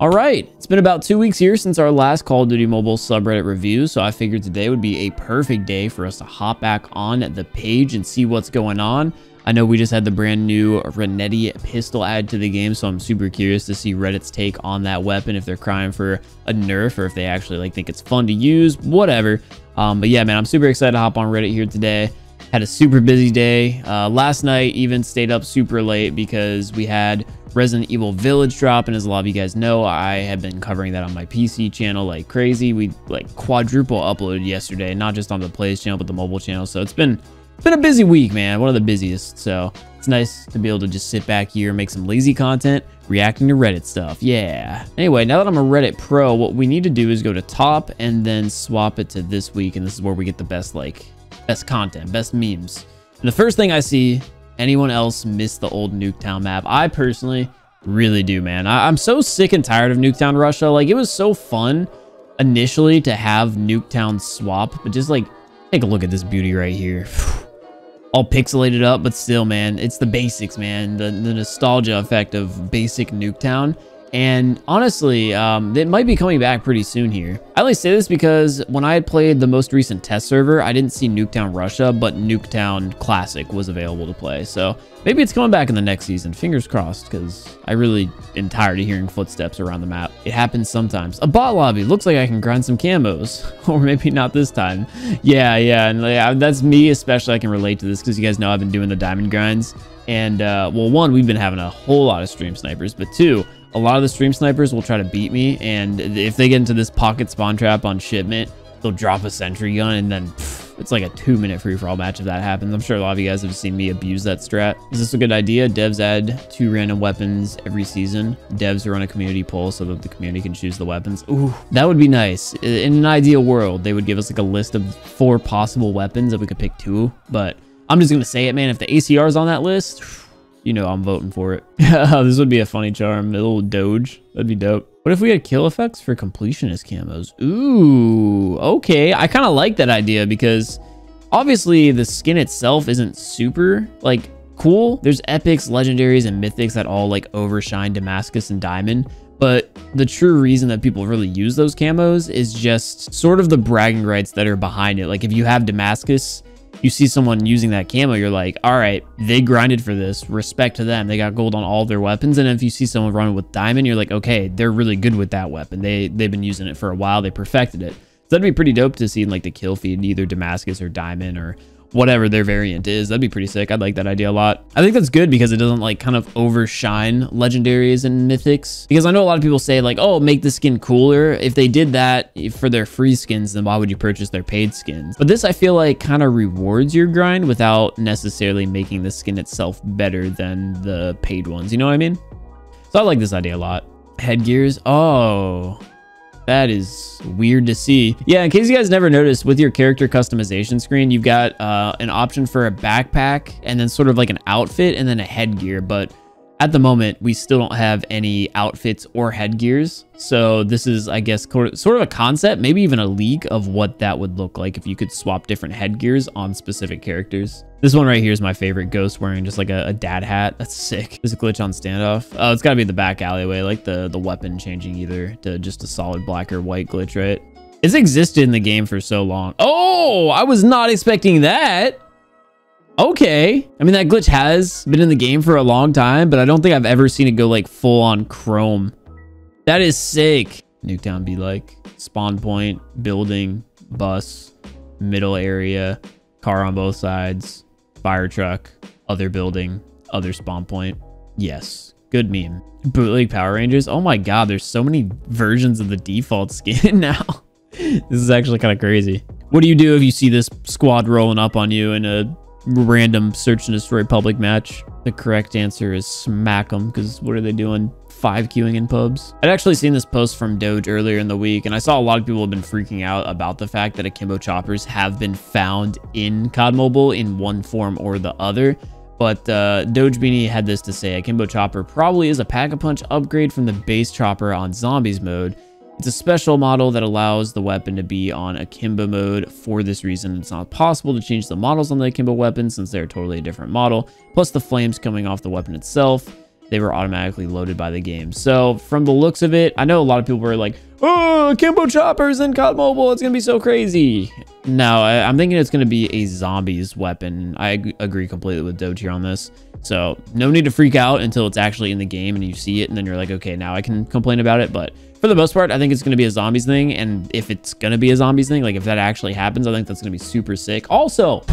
All right, it's been about two weeks here since our last Call of Duty Mobile subreddit review, so I figured today would be a perfect day for us to hop back on the page and see what's going on. I know we just had the brand new Renetti pistol add to the game, so I'm super curious to see Reddit's take on that weapon, if they're crying for a nerf or if they actually like think it's fun to use, whatever. Um, but yeah, man, I'm super excited to hop on Reddit here today. Had a super busy day. Uh, last night even stayed up super late because we had Resident Evil Village drop, and as a lot of you guys know, I have been covering that on my PC channel like crazy. We like quadruple uploaded yesterday, not just on the Plays channel, but the mobile channel. So it's been been a busy week, man. One of the busiest. So it's nice to be able to just sit back here, and make some lazy content, reacting to Reddit stuff. Yeah. Anyway, now that I'm a Reddit pro, what we need to do is go to top and then swap it to this week, and this is where we get the best like best content, best memes. And the first thing I see anyone else miss the old Nuketown map? I personally really do, man. I am so sick and tired of Nuketown Russia. Like, it was so fun initially to have Nuketown swap, but just like, take a look at this beauty right here. All pixelated up, but still, man, it's the basics, man. The, the nostalgia effect of basic Nuketown. And honestly, um, it might be coming back pretty soon here. I only say this because when I had played the most recent test server, I didn't see Nuketown Russia, but Nuketown Classic was available to play. So maybe it's coming back in the next season. Fingers crossed, because I really am tired of hearing footsteps around the map. It happens sometimes. A bot lobby. Looks like I can grind some camos. or maybe not this time. Yeah, yeah. And like, that's me especially. I can relate to this because you guys know I've been doing the diamond grinds. And, uh, well, one, we've been having a whole lot of stream snipers. But two, a lot of the stream snipers will try to beat me, and if they get into this pocket spawn trap on shipment, they'll drop a sentry gun, and then pff, it's like a two-minute free-for-all match if that happens. I'm sure a lot of you guys have seen me abuse that strat. Is this a good idea? Devs add two random weapons every season. Devs run a community poll so that the community can choose the weapons. Ooh, that would be nice. In an ideal world, they would give us like a list of four possible weapons that we could pick two, but I'm just gonna say it, man. If the ACR is on that list, you know I'm voting for it. this would be a funny charm. A little doge. That'd be dope. What if we had kill effects for completionist camos? Ooh, okay. I kind of like that idea because obviously the skin itself isn't super like cool. There's epics, legendaries, and mythics that all like overshine Damascus and Diamond. But the true reason that people really use those camos is just sort of the bragging rights that are behind it. Like if you have Damascus you see someone using that camo, you're like, all right, they grinded for this. Respect to them. They got gold on all their weapons. And if you see someone running with diamond, you're like, okay, they're really good with that weapon. They they've been using it for a while. They perfected it. So that'd be pretty dope to see in like the kill feed, either Damascus or diamond or whatever their variant is. That'd be pretty sick. I'd like that idea a lot. I think that's good because it doesn't like kind of overshine legendaries and mythics. Because I know a lot of people say like, oh, make the skin cooler. If they did that eh, for their free skins, then why would you purchase their paid skins? But this I feel like kind of rewards your grind without necessarily making the skin itself better than the paid ones. You know what I mean? So I like this idea a lot. Headgears. Oh, that is weird to see. Yeah, in case you guys never noticed, with your character customization screen, you've got uh, an option for a backpack and then sort of like an outfit and then a headgear. But at the moment, we still don't have any outfits or headgears. So this is, I guess, sort of a concept, maybe even a leak of what that would look like if you could swap different headgears on specific characters. This one right here is my favorite ghost wearing just like a, a dad hat. That's sick. There's a glitch on standoff. Oh, it's gotta be the back alleyway, like the, the weapon changing either to just a solid black or white glitch, right? It's existed in the game for so long. Oh, I was not expecting that. Okay. I mean, that glitch has been in the game for a long time, but I don't think I've ever seen it go like full on chrome. That is sick. Nuketown be like spawn point, building, bus, middle area, car on both sides, fire truck, other building, other spawn point. Yes. Good meme. Bootleg Power Rangers. Oh my god, there's so many versions of the default skin now. this is actually kind of crazy. What do you do if you see this squad rolling up on you in a random search and destroy public match. The correct answer is smack them because what are they doing? Five queuing in pubs. I'd actually seen this post from Doge earlier in the week, and I saw a lot of people have been freaking out about the fact that akimbo choppers have been found in COD Mobile in one form or the other. But uh, Doge Beanie had this to say, Akimbo Chopper probably is a Pack-a-Punch upgrade from the base chopper on Zombies mode, it's a special model that allows the weapon to be on akimbo mode. For this reason, it's not possible to change the models on the akimbo weapon since they're totally a different model, plus the flames coming off the weapon itself. they were automatically loaded by the game. So from the looks of it, I know a lot of people were like, oh, Akimbo Choppers in COD Mobile, it's going to be so crazy. No, I, am thinking it's going to be a zombies weapon. I agree completely with Doge here on this. So no need to freak out until it's actually in the game and you see it and then you're like, okay, now I can complain about it. But for the most part, I think it's going to be a zombies thing. And if it's going to be a zombies thing, like if that actually happens, I think that's going to be super sick. Also,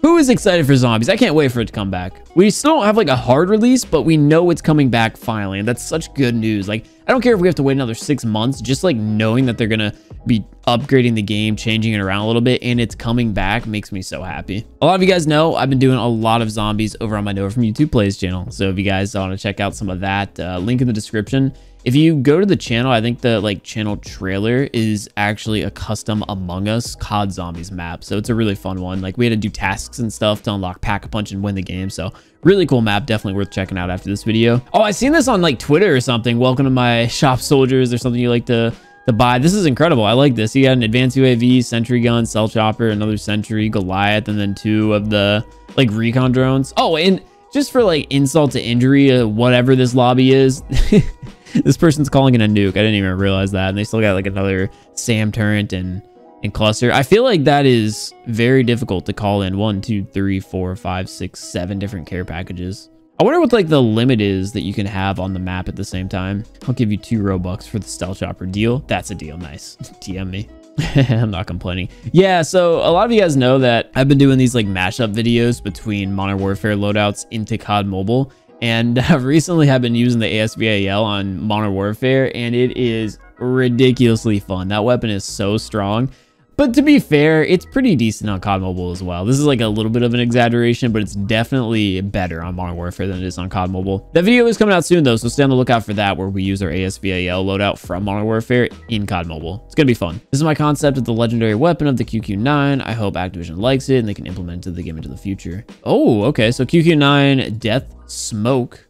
who is excited for zombies? I can't wait for it to come back. We still don't have like a hard release, but we know it's coming back finally. And that's such good news. Like, I don't care if we have to wait another six months, just like knowing that they're going to be upgrading the game, changing it around a little bit, and it's coming back makes me so happy. A lot of you guys know I've been doing a lot of zombies over on my Noah from YouTube Plays channel. So if you guys want to check out some of that, uh, link in the description. If you go to the channel, I think the like channel trailer is actually a custom Among Us COD Zombies map. So it's a really fun one. Like we had to do tasks and stuff to unlock Pack-a-Punch and win the game. So really cool map. Definitely worth checking out after this video. Oh, I seen this on like Twitter or something. Welcome to my shop soldiers or something you like to to buy. This is incredible. I like this. You got an advanced UAV, sentry gun, stealth chopper, another sentry, Goliath, and then two of the like recon drones. Oh, and just for like insult to injury, uh, whatever this lobby is, this person's calling it a nuke. I didn't even realize that. And they still got like another SAM turret and, and cluster. I feel like that is very difficult to call in one, two, three, four, five, six, seven different care packages. I wonder what like the limit is that you can have on the map at the same time. I'll give you two Robux for the stealth chopper deal. That's a deal. Nice. DM me. I'm not complaining. Yeah, so a lot of you guys know that I've been doing these like mashup videos between Modern Warfare loadouts into COD Mobile. And uh, recently I've been using the ASVAL on Modern Warfare and it is ridiculously fun. That weapon is so strong. But to be fair, it's pretty decent on COD Mobile as well. This is like a little bit of an exaggeration, but it's definitely better on Modern Warfare than it is on COD Mobile. That video is coming out soon though, so stay on the lookout for that where we use our ASVAL loadout from Modern Warfare in COD Mobile. It's gonna be fun. This is my concept of the legendary weapon of the QQ9. I hope Activision likes it and they can implement it the game into the future. Oh, okay, so QQ9 Death Smoke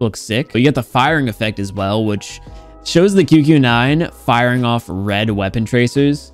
looks sick. But you get the firing effect as well, which shows the QQ9 firing off red weapon tracers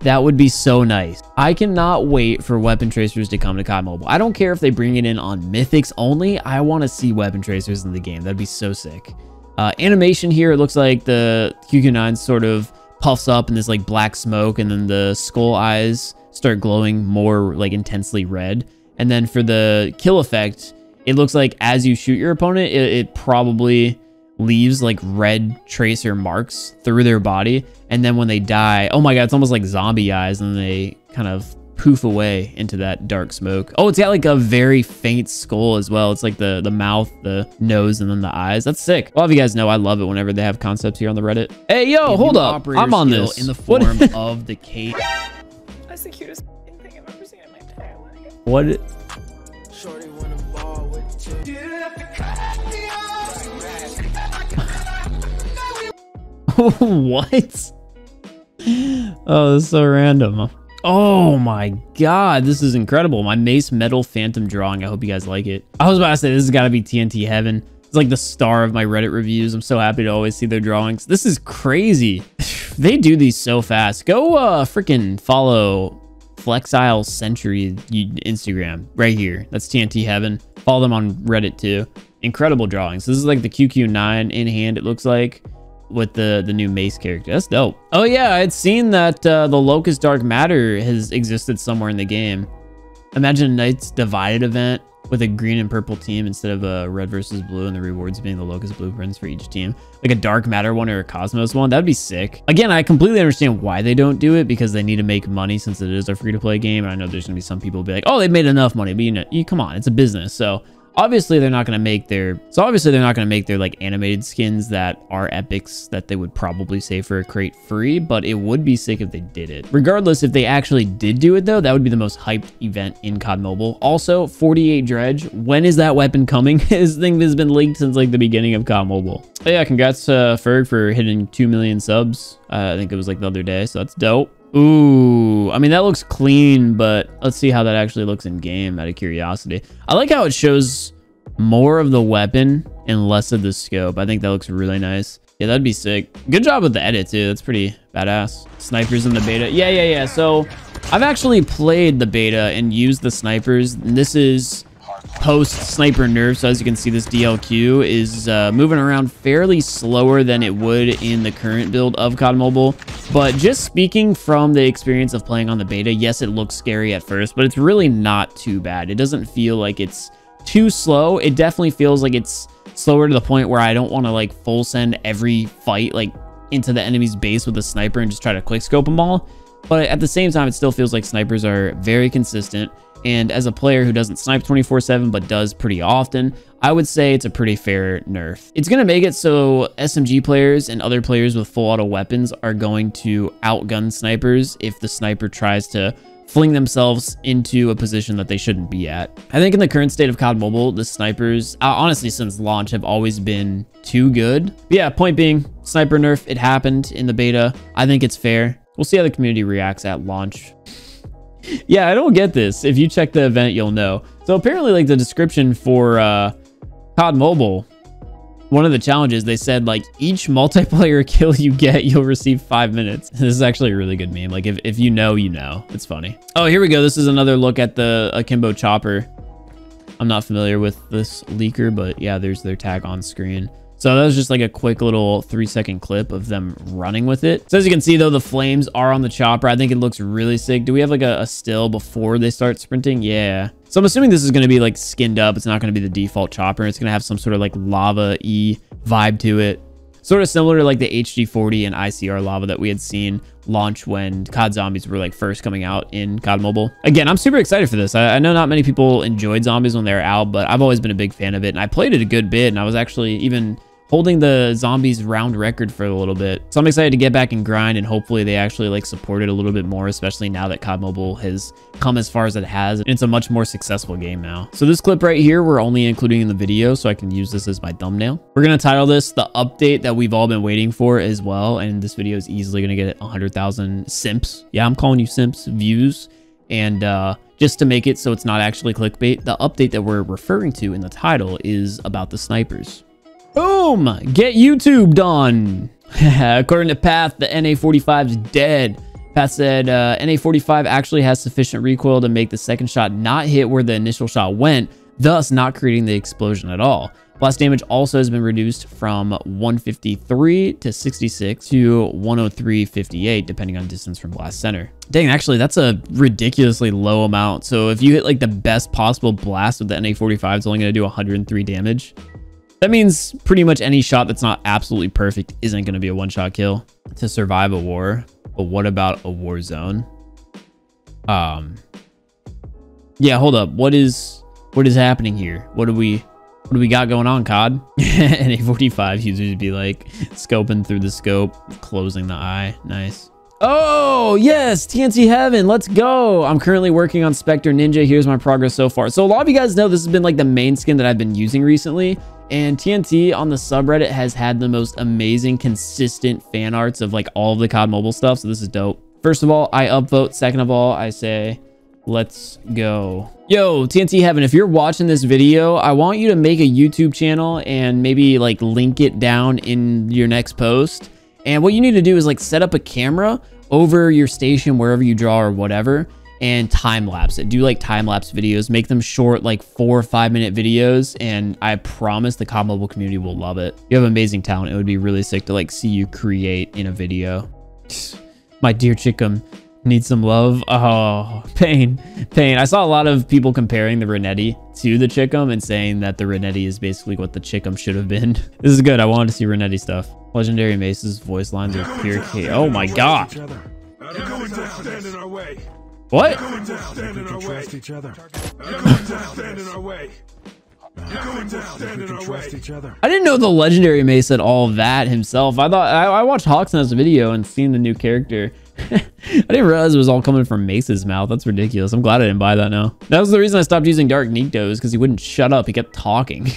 that would be so nice. I cannot wait for weapon tracers to come to COD Mobile. I don't care if they bring it in on Mythics only. I want to see weapon tracers in the game. That'd be so sick. Uh, animation here, it looks like the QQ9 sort of puffs up in this like black smoke and then the skull eyes start glowing more like intensely red. And then for the kill effect, it looks like as you shoot your opponent, it, it probably leaves like red tracer marks through their body. And then when they die, oh my God, it's almost like zombie eyes. And they kind of poof away into that dark smoke. Oh, it's got like a very faint skull as well. It's like the, the mouth, the nose, and then the eyes. That's sick. A lot of you guys know I love it whenever they have concepts here on the Reddit. Hey, yo, hold up. I'm on this. In the form of the cave. That's the cutest thing I've ever seen in my entire life. What? what? Oh, this is so random. Oh my god, this is incredible. My Mace Metal Phantom drawing. I hope you guys like it. I was about to say, this has got to be TNT Heaven. It's like the star of my Reddit reviews. I'm so happy to always see their drawings. This is crazy. they do these so fast. Go uh freaking follow Flexile Century Instagram right here. That's TNT Heaven. Follow them on Reddit too. Incredible drawings. This is like the QQ9 in hand, it looks like with the the new mace character. That's dope. Oh yeah i had seen that uh, the locust dark matter has existed somewhere in the game. Imagine a knights divided event with a green and purple team instead of a red versus blue and the rewards being the locust blueprints for each team. Like a dark matter one or a cosmos one? That'd be sick. Again i completely understand why they don't do it because they need to make money since it is a free-to-play game. And i know there's gonna be some people be like oh they made enough money but you know you come on it's a business. So obviously they're not going to make their so obviously they're not going to make their like animated skins that are epics that they would probably say for a crate free but it would be sick if they did it. Regardless if they actually did do it though that would be the most hyped event in cod mobile. Also 48 dredge when is that weapon coming? This thing has been leaked since like the beginning of cod mobile. But yeah congrats uh ferg for hitting 2 million subs. Uh, i think it was like the other day so that's dope Ooh, I mean, that looks clean, but let's see how that actually looks in game out of curiosity. I like how it shows more of the weapon and less of the scope. I think that looks really nice. Yeah, that'd be sick. Good job with the edit, too. That's pretty badass. Snipers in the beta. Yeah, yeah, yeah. So I've actually played the beta and used the snipers. And this is post sniper nerf. So as you can see, this DLQ is uh, moving around fairly slower than it would in the current build of COD Mobile. But just speaking from the experience of playing on the beta, yes, it looks scary at first, but it's really not too bad. It doesn't feel like it's too slow. It definitely feels like it's slower to the point where I don't want to like full send every fight like into the enemy's base with a sniper and just try to quick scope them all. But at the same time, it still feels like snipers are very consistent. And as a player who doesn't snipe 24-7 but does pretty often, I would say it's a pretty fair nerf. It's going to make it so SMG players and other players with full auto weapons are going to outgun snipers if the sniper tries to fling themselves into a position that they shouldn't be at. I think in the current state of COD Mobile, the snipers, uh, honestly since launch, have always been too good. But yeah, point being, sniper nerf, it happened in the beta. I think it's fair. We'll see how the community reacts at launch. Yeah, I don't get this. If you check the event, you'll know. So apparently, like the description for uh, COD Mobile, one of the challenges, they said like each multiplayer kill you get, you'll receive five minutes. This is actually a really good meme. Like if, if you know, you know. It's funny. Oh, here we go. This is another look at the Akimbo chopper. I'm not familiar with this leaker, but yeah, there's their tag on screen. So that was just like a quick little three second clip of them running with it. So as you can see though, the flames are on the chopper. I think it looks really sick. Do we have like a, a still before they start sprinting? Yeah. So I'm assuming this is going to be like skinned up. It's not going to be the default chopper. It's going to have some sort of like lava-y vibe to it. Sort of similar to like the HD40 and ICR lava that we had seen launch when COD Zombies were like first coming out in COD Mobile. Again, I'm super excited for this. I, I, know not many people enjoyed Zombies when they were out, but I've always been a big fan of it. And I played it a good bit, and I was actually even holding the zombies round record for a little bit. So I'm excited to get back and grind and hopefully they actually like support it a little bit more, especially now that COD Mobile has come as far as it has. It's a much more successful game now. So this clip right here, we're only including in the video so I can use this as my thumbnail. We're going to title this the update that we've all been waiting for as well. And this video is easily going to get 100,000 simps. Yeah, I'm calling you simps views. And uh, just to make it so it's not actually clickbait, the update that we're referring to in the title is about the snipers. Boom! Get YouTube done. According to Path, the NA-45 is dead. Path said uh, NA-45 actually has sufficient recoil to make the second shot not hit where the initial shot went, thus not creating the explosion at all. Blast damage also has been reduced from 153 to 66 to 103.58, depending on distance from blast center. Dang, actually, that's a ridiculously low amount. So if you hit like the best possible blast with the NA-45, it's only going to do 103 damage. That means pretty much any shot that's not absolutely perfect isn't going to be a one-shot kill to survive a war. But what about a war zone? Um, yeah, hold up. What is what is happening here? What do we what do we got going on, COD? NA-45 users be like scoping through the scope, closing the eye. Nice. Oh, yes, TNT Heaven, let's go. I'm currently working on Spectre Ninja. Here's my progress so far. So a lot of you guys know this has been like the main skin that I've been using recently. And TNT on the subreddit has had the most amazing, consistent fan arts of like all of the COD mobile stuff. So this is dope. First of all, I upvote. Second of all, I say, let's go. Yo, TNT Heaven, if you're watching this video, I want you to make a YouTube channel and maybe like link it down in your next post. And what you need to do is like set up a camera over your station, wherever you draw or whatever and time lapse it. Do like time lapse videos, make them short, like four or five minute videos. And I promise the COD community will love it. You have amazing talent. It would be really sick to like see you create in a video. My dear Chicom needs some love. Oh, pain, pain. I saw a lot of people comparing the Renetti to the Chicom and saying that the Renetti is basically what the Chicom should have been. This is good. I wanted to see Renetti stuff. Legendary Mace's voice lines are pure K. Oh my god. What? In in. I didn't know the legendary Mace said all that himself. I thought I, I watched this video and seen the new character. I didn't realize it was all coming from Mace's mouth. That's ridiculous. I'm glad I didn't buy that now. That was the reason I stopped using Dark Nikto because he wouldn't shut up. He kept talking.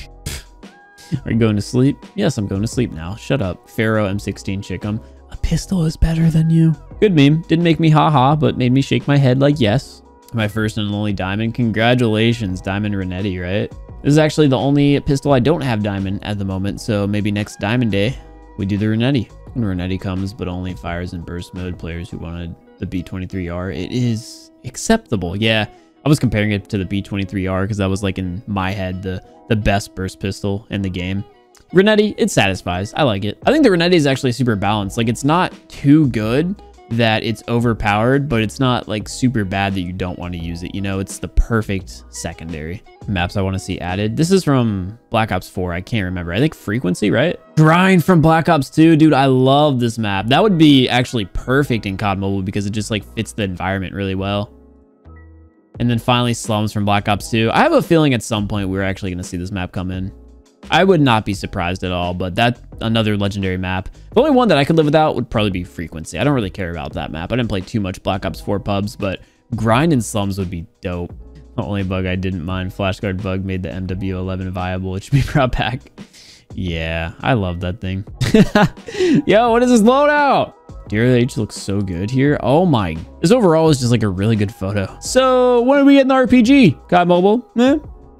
Are you going to sleep? Yes, I'm going to sleep now. Shut up. Pharaoh M16 Chicom. A pistol is better than you. Good meme. Didn't make me haha, but made me shake my head like yes. My first and only diamond. Congratulations, Diamond Renetti, right? This is actually the only pistol I don't have diamond at the moment, so maybe next diamond day, we do the Renetti. When Renetti comes, but only fires in burst mode, players who wanted the B23R, it is acceptable. Yeah, I was comparing it to the B23R because that was like in my head the the best burst pistol in the game. Renetti, it satisfies. I like it. I think the Renetti is actually super balanced. Like it's not too good that it's overpowered, but it's not like super bad that you don't want to use it. You know, it's the perfect secondary. Maps I want to see added. This is from Black Ops 4. I can't remember. I think Frequency, right? Grind from Black Ops 2. Dude, I love this map. That would be actually perfect in COD Mobile because it just like fits the environment really well. And then finally Slums from Black Ops 2. I have a feeling at some point we're actually going to see this map come in. I would not be surprised at all, but that another legendary map. The only one that I could live without would probably be Frequency. I don't really care about that map. I didn't play too much Black Ops 4 pubs, but Grind and Slums would be dope. The only bug I didn't mind, Flashguard bug made the MW11 viable. It should be brought back. Yeah, I love that thing. Yo, what is this loadout? DR-H looks so good here. Oh my. This overall is just like a really good photo. So when are we getting the RPG? COD Mobile? Eh,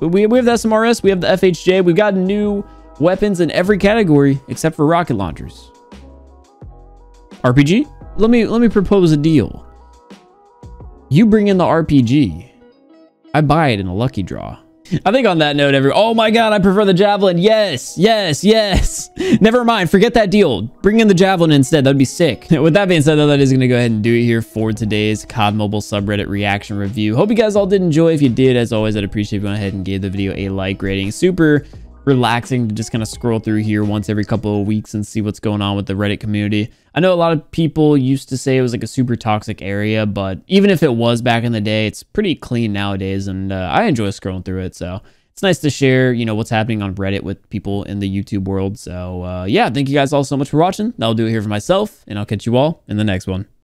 we, we have the SMRS, we have the FHJ, we've got new weapons in every category except for rocket launchers. RPG? Let me let me propose a deal. You bring in the RPG. I buy it in a lucky draw. I think on that note, every oh my god, I prefer the javelin. Yes, yes, yes. Never mind, forget that deal. Bring in the javelin instead. That'd be sick. With that being said, though, that is gonna go ahead and do it here for today's COD Mobile subreddit reaction review. Hope you guys all did enjoy. If you did, as always, I'd appreciate if you went ahead and gave the video a like rating. Super relaxing to just kind of scroll through here once every couple of weeks and see what's going on with the Reddit community. I know a lot of people used to say it was like a super toxic area, but even if it was back in the day, it's pretty clean nowadays, and uh, I enjoy scrolling through it. So it's nice to share, you know, what's happening on Reddit with people in the YouTube world. So uh, yeah, thank you guys all so much for watching. That'll do it here for myself, and I'll catch you all in the next one.